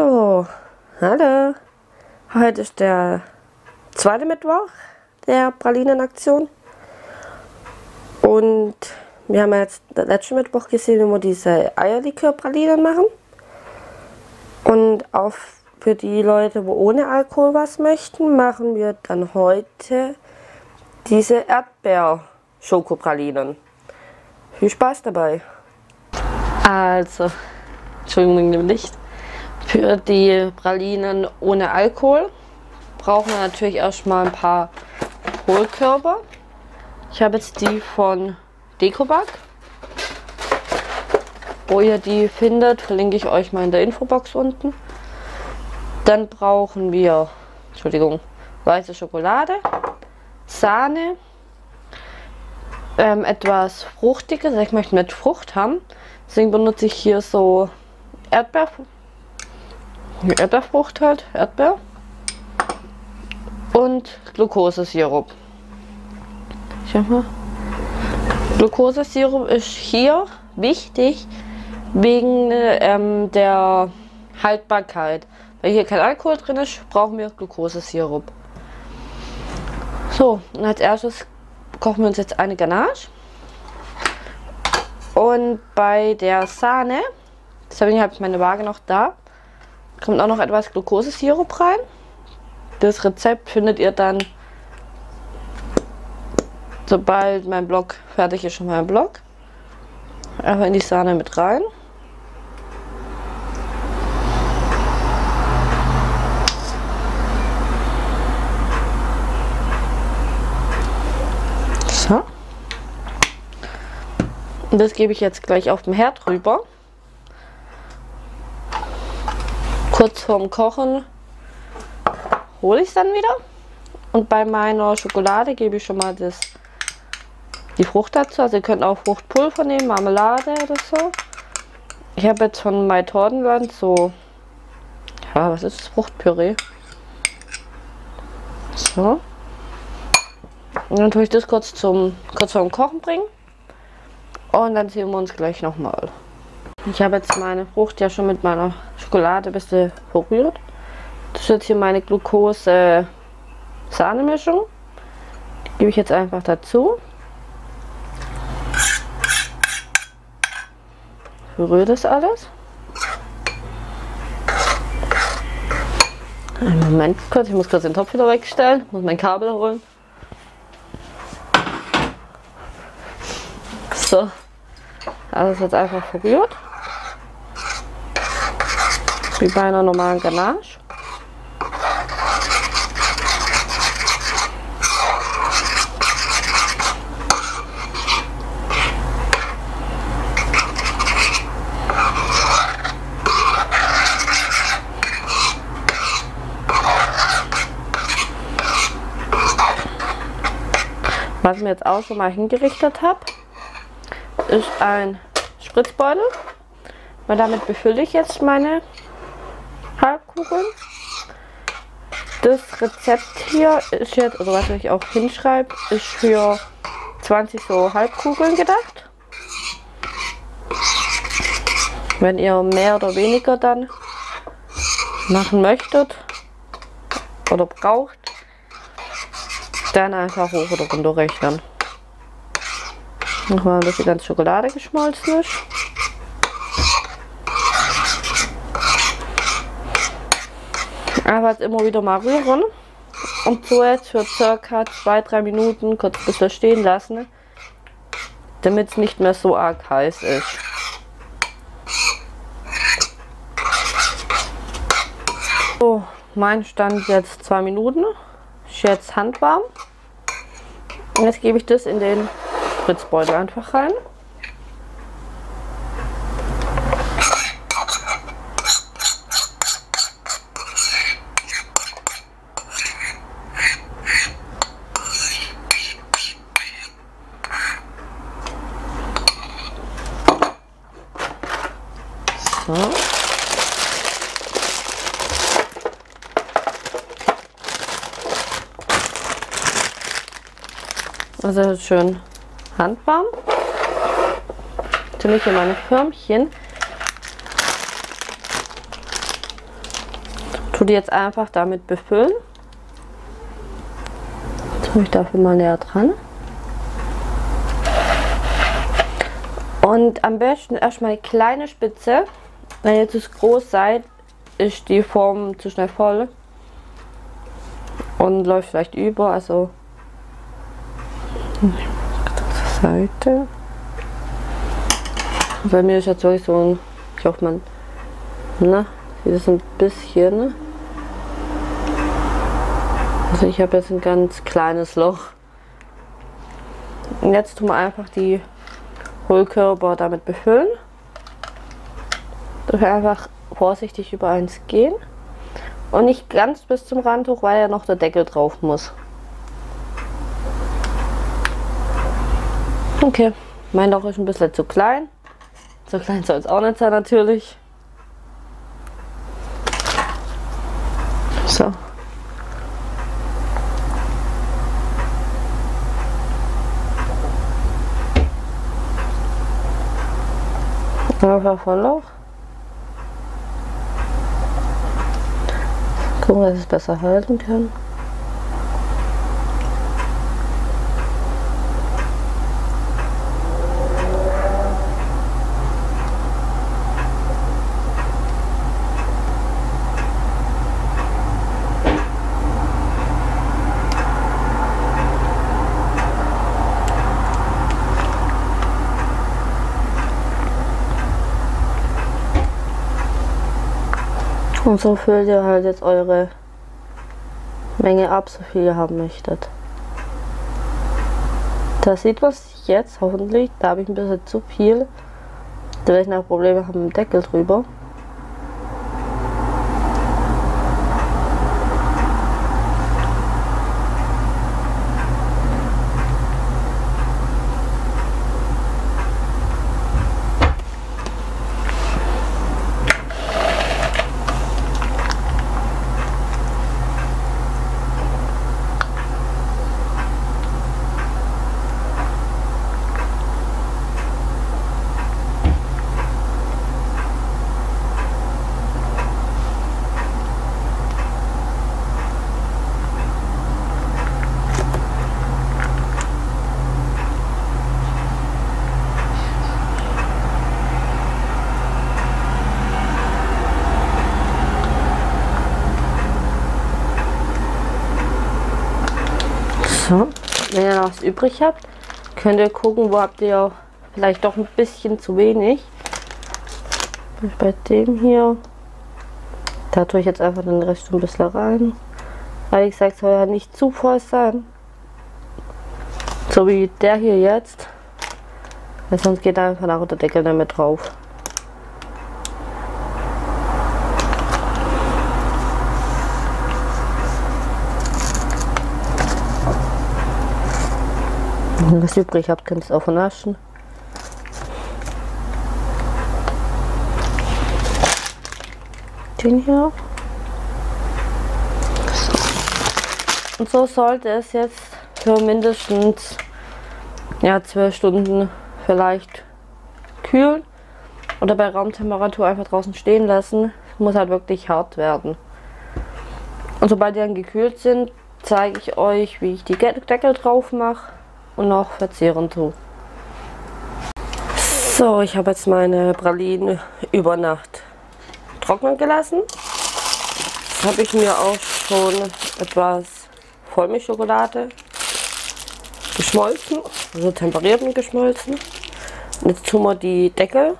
So, hallo. Heute ist der zweite Mittwoch der Pralinenaktion. Und wir haben jetzt letzten Mittwoch gesehen, wie wir diese Eierlikör-Pralinen machen. Und auch für die Leute, die ohne Alkohol was möchten, machen wir dann heute diese Erdbeer-Schokopralinen. Viel Spaß dabei. Also, Entschuldigung wegen dem Licht. Für die Pralinen ohne Alkohol brauchen wir natürlich erstmal ein paar Hohlkörper. Ich habe jetzt die von Decobac. Wo ihr die findet, verlinke ich euch mal in der Infobox unten. Dann brauchen wir, Entschuldigung, weiße Schokolade, Sahne, ähm, etwas Fruchtiges. Ich möchte mit Frucht haben. Deswegen benutze ich hier so Erdbeer, Erdbeerfrucht halt, Erdbeer und Glukosesirup. Schau mal. Glukosesirup ist hier wichtig wegen ähm, der Haltbarkeit. Weil hier kein Alkohol drin ist, brauchen wir Glukosesirup. So, und als erstes kochen wir uns jetzt eine Ganache. Und bei der Sahne, deswegen habe ich meine Waage noch da, kommt auch noch etwas Glukosesirup rein. Das Rezept findet ihr dann, sobald mein Blog fertig ist, schon mein Blog. Einfach in die Sahne mit rein. So. Und das gebe ich jetzt gleich auf dem Herd rüber. Kurz vorm Kochen hole ich es dann wieder. Und bei meiner Schokolade gebe ich schon mal das, die Frucht dazu. Also ihr könnt auch Fruchtpulver nehmen, Marmelade oder so. Ich habe jetzt von My Tortenland so, ja, was ist das? Fruchtpüree. So. Und dann tue ich das kurz zum kurz vorm Kochen bringen. Und dann sehen wir uns gleich nochmal. Ich habe jetzt meine Frucht ja schon mit meiner Schokolade ein bisschen verrührt. Das ist jetzt hier meine Glucose-Sahne-Mischung. Die gebe ich jetzt einfach dazu. Verrühre das alles. Einen Moment kurz, ich muss kurz den Topf wieder wegstellen, muss mein Kabel holen. So, alles jetzt einfach verrührt wie bei einer normalen Ganache. Was ich mir jetzt auch schon mal hingerichtet habe, ist ein Spritzbeutel. Weil damit befülle ich jetzt meine Halbkugeln. Das Rezept hier ist jetzt, also was ich auch hinschreibe, ist für 20 so Halbkugeln gedacht. Wenn ihr mehr oder weniger dann machen möchtet oder braucht, dann einfach hoch oder runter rechnen. Nochmal, bis die ganze Schokolade geschmolzen ist. Einfach immer wieder mal rühren und so jetzt für circa 2-3 Minuten kurz ein bisschen stehen lassen, damit es nicht mehr so arg heiß ist. So, mein Stand jetzt 2 Minuten, ist jetzt handwarm. Und jetzt gebe ich das in den Spritzbeutel einfach rein. So. Also schön handwarm. Nehme ich hier meine Förmchen. tue die jetzt einfach damit befüllen. Jetzt tue ich dafür mal näher dran. Und am besten erstmal eine kleine Spitze. Wenn ihr zu groß seid, ist die Form zu schnell voll und läuft vielleicht über. Also zur Seite. Bei mir ist jetzt wirklich so ein, ich hoffe man, ne, sieht das ein bisschen. Also ich habe jetzt ein ganz kleines Loch. Und jetzt tun wir einfach die Hohlkörper damit befüllen. Dafür einfach vorsichtig über eins gehen. Und nicht ganz bis zum Rand hoch, weil ja noch der Deckel drauf muss. Okay, mein Loch ist ein bisschen zu klein. So klein soll es auch nicht sein natürlich. So. Einfach voll Loch. Gucken, dass es besser halten kann. Und so füllt ihr halt jetzt eure Menge ab, so viel ihr haben möchtet. Das sieht was jetzt, hoffentlich. Da habe ich ein bisschen zu viel. Da werde ich noch Probleme haben mit dem Deckel drüber. So, wenn ihr noch übrig habt, könnt ihr gucken, wo habt ihr vielleicht doch ein bisschen zu wenig. Bei dem hier, da tue ich jetzt einfach den Rest ein bisschen rein. Weil ich sage, soll ja nicht zu voll sein. So wie der hier jetzt. Weil sonst geht einfach nach der Deckel damit drauf. Wenn ihr was übrig habt, könnt ihr es auch vernaschen. Den hier. Und so sollte es jetzt für mindestens ja, 12 Stunden vielleicht kühlen oder bei Raumtemperatur einfach draußen stehen lassen. Muss halt wirklich hart werden. Und sobald die dann gekühlt sind, zeige ich euch, wie ich die Deckel drauf mache und noch verzehren tue. So, ich habe jetzt meine Pralinen über Nacht trocknen gelassen. Jetzt habe ich mir auch schon etwas Vollmilchschokolade geschmolzen, also temperiert und geschmolzen. Und jetzt tun wir die Deckel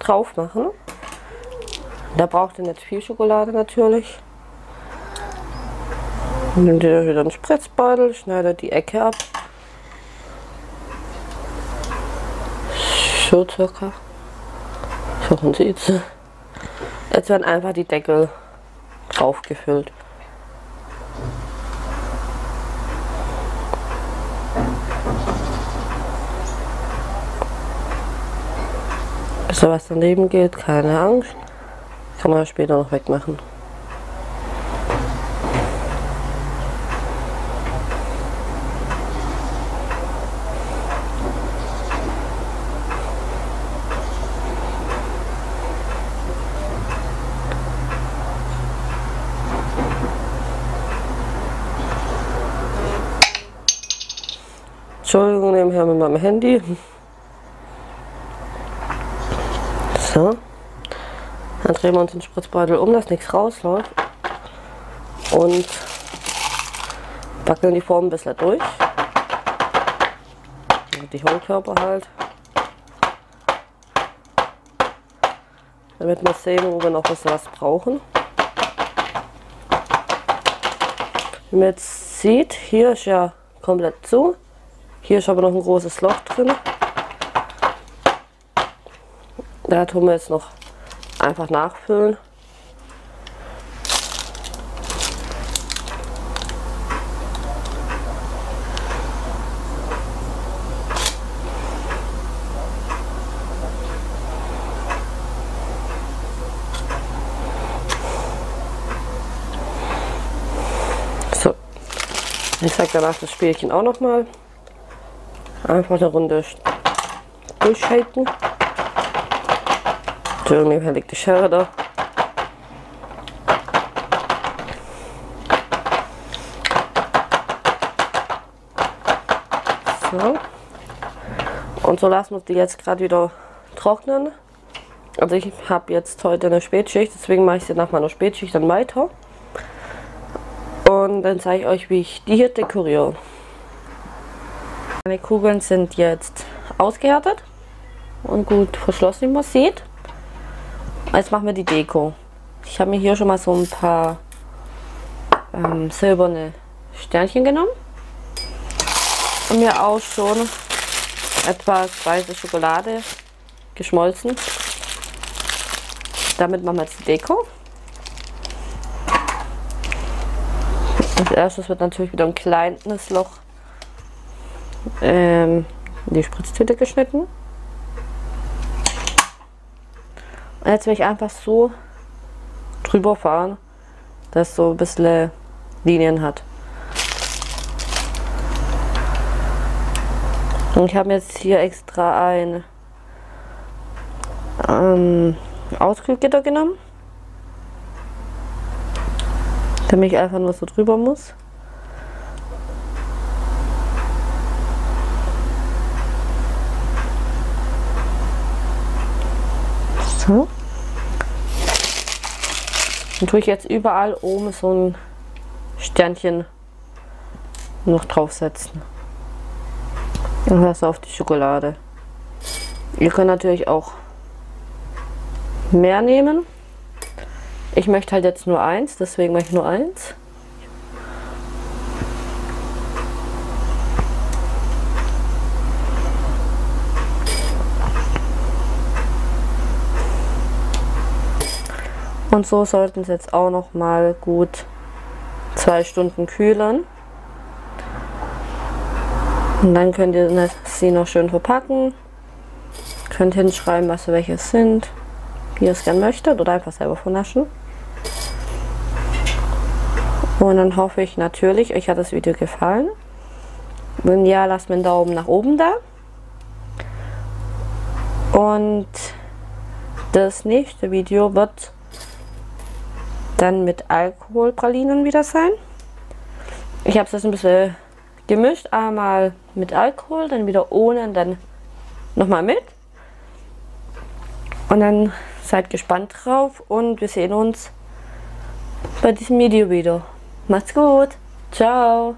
drauf machen. Da braucht ihr nicht viel Schokolade natürlich. Nehmt ihr wieder einen Spritzbeutel, schneidet die Ecke ab. So circa. So man sieht's. Jetzt werden einfach die Deckel draufgefüllt. Bis da was daneben geht, keine Angst. Kann man später noch wegmachen. Entschuldigung, nebenher mit meinem Handy. So. Dann drehen wir uns den Spritzbeutel um, dass nichts rausläuft. Und wackeln die Form ein bisschen durch. Die Hohlkörper halt. Damit wir sehen, wo wir noch was, was brauchen. Wie man jetzt sieht, hier ist ja komplett zu. Hier ist aber noch ein großes Loch drin. Da tun wir jetzt noch einfach nachfüllen. So, ich zeige danach das Spielchen auch noch mal. Einfach eine Runde durchhalten. Entschuldigung, hier liegt die Schere da. So. Und so lassen wir die jetzt gerade wieder trocknen. Also ich habe jetzt heute eine Spätschicht, deswegen mache ich sie nach meiner Spätschicht dann weiter. Und dann zeige ich euch, wie ich die hier dekoriere. Meine Kugeln sind jetzt ausgehärtet und gut verschlossen, wie man sieht. Jetzt machen wir die Deko. Ich habe mir hier schon mal so ein paar ähm, silberne Sternchen genommen und mir auch schon etwas weiße Schokolade geschmolzen. Damit machen wir jetzt die Deko. Als erstes wird natürlich wieder ein kleines Loch ähm, die Spritztüte geschnitten. Und jetzt will ich einfach so drüber fahren, dass so ein bisschen Linien hat. Und ich habe jetzt hier extra ein ähm, Auskühlgitter genommen, damit ich einfach nur so drüber muss. So. Dann tue ich jetzt überall oben so ein Sternchen noch draufsetzen. Und das auf die Schokolade. Ihr könnt natürlich auch mehr nehmen. Ich möchte halt jetzt nur eins, deswegen mache ich nur eins. Und so sollten sie jetzt auch noch mal gut zwei Stunden kühlen. Und dann könnt ihr sie noch schön verpacken. Könnt hinschreiben, was welche sind, wie ihr es gerne möchtet oder einfach selber vernaschen. Und dann hoffe ich natürlich, euch hat das Video gefallen. Wenn ja, lasst mir einen Daumen nach oben da. Und das nächste Video wird dann mit Alkoholpralinen wieder sein. Ich habe es jetzt ein bisschen gemischt. Einmal mit Alkohol, dann wieder ohne und dann nochmal mit. Und dann seid gespannt drauf und wir sehen uns bei diesem Video wieder. Macht's gut. Ciao.